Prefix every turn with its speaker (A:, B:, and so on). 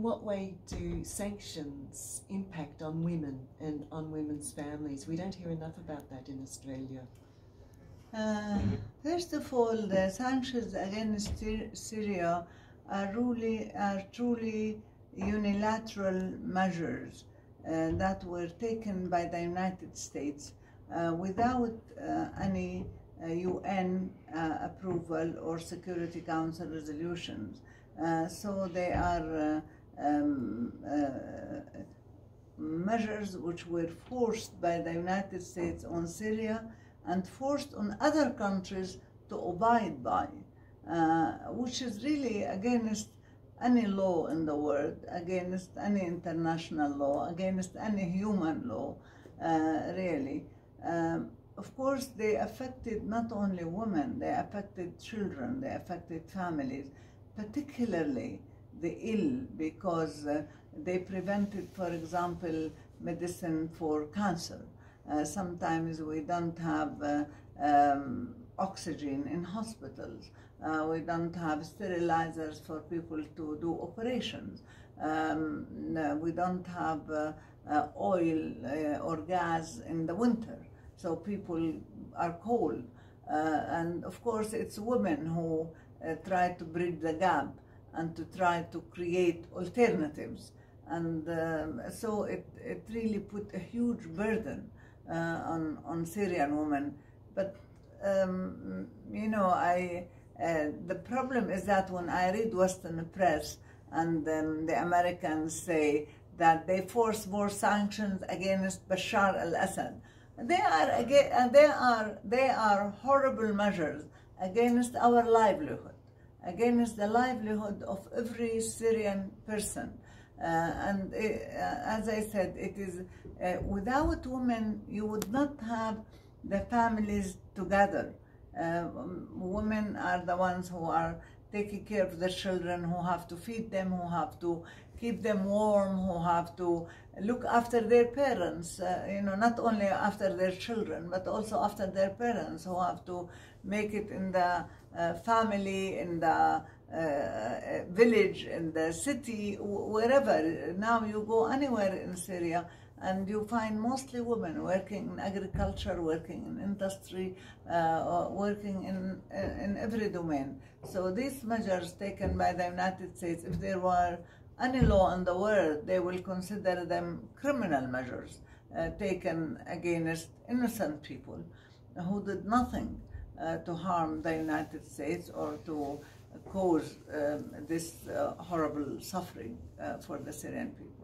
A: What way do sanctions impact on women and on women's families? We don't hear enough about that in Australia.
B: Uh, first of all, the sanctions against Syria are, really, are truly unilateral measures uh, that were taken by the United States uh, without uh, any UN uh, uh, approval or Security Council resolutions. So they are um, measures which were forced by the United States on Syria and forced on other countries to abide by, uh, which is really against any law in the world, against any international law, against any human law, uh, really. Um, of course, they affected not only women, they affected children, they affected families, particularly the ill, because uh, they prevented, for example, medicine for cancer. Uh, sometimes we don't have uh, um, oxygen in hospitals. Uh, we don't have sterilizers for people to do operations. Um, no, we don't have uh, uh, oil or gas in the winter, so people are cold. and of course, it's women who try to bridge the gap and to try to create alternatives. And um, so it, it really put a huge burden uh, on, on Syrian women. But, um, you know, I, uh, the problem is that when I read Western press and um, the Americans say that they force more sanctions against Bashar al-Assad, they are, they, are, they are horrible measures against our livelihood, against the livelihood of every Syrian person. Uh, and it, uh, as I said, it is uh, without women, you would not have the families together. Uh, women are the ones who are taking care of the children, who have to feed them, who have to keep them warm, who have to look after their parents, uh, you know, not only after their children, but also after their parents, who have to make it in the uh, family, in the uh, village, in the city, wherever. Now you go anywhere in Syria, and you find mostly women working in agriculture, working in industry, uh, working in, uh, in every domain. So these measures taken by the United States, if there were any law in the world, they will consider them criminal measures uh, taken against innocent people who did nothing uh, to harm the United States or to cause um, this uh, horrible suffering uh, for the Syrian people.